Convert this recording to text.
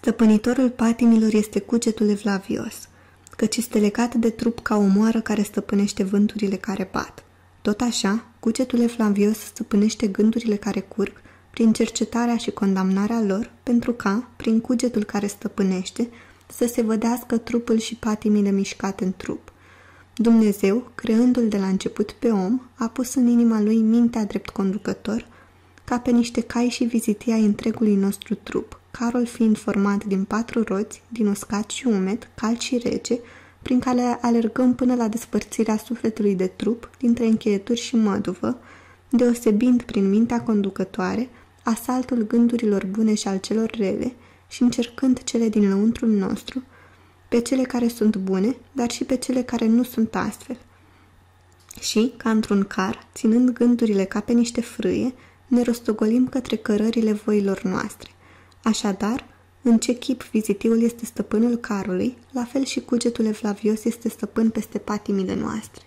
Stăpânitorul patimilor este cugetul evlavios, căci este legat de trup ca o moară care stăpânește vânturile care bat. Tot așa, cugetul evlavios stăpânește gândurile care curg prin cercetarea și condamnarea lor, pentru ca, prin cugetul care stăpânește, să se vădească trupul și patimile mișcate în trup. Dumnezeu, creându-l de la început pe om, a pus în inima lui mintea drept conducător, ca pe niște cai și vizitii ai întregului nostru trup, carul fiind format din patru roți, din uscat și umed, cald și rece, prin care alergăm până la despărțirea sufletului de trup dintre încheieturi și măduvă, deosebind prin mintea conducătoare asaltul gândurilor bune și al celor rele și încercând cele din lăuntrul nostru, pe cele care sunt bune, dar și pe cele care nu sunt astfel. Și, ca într-un car, ținând gândurile ca pe niște frâie, ne rostogolim către cărările voilor noastre. Așadar, în ce chip vizitiul este stăpânul carului, la fel și cugetul evlavios este stăpân peste patimile noastre.